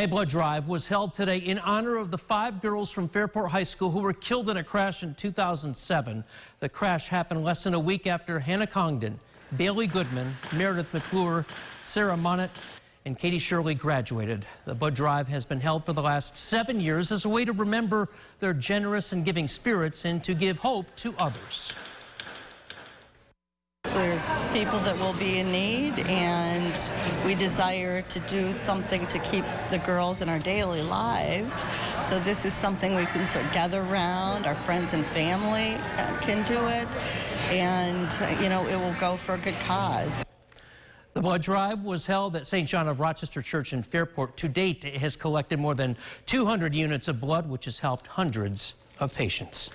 A blood drive was held today in honor of the five girls from Fairport High School who were killed in a crash in 2007. The crash happened less than a week after Hannah Congdon, Bailey Goodman, Meredith McClure, Sarah Monette, and Katie Shirley graduated. The blood drive has been held for the last seven years as a way to remember their generous and giving spirits and to give hope to others. People that will be in need, and we desire to do something to keep the girls in our daily lives. So this is something we can sort of gather around. Our friends and family uh, can do it, and you know it will go for a good cause. The blood drive was held at St. John of Rochester Church in Fairport. To date, it has collected more than 200 units of blood, which has helped hundreds of patients.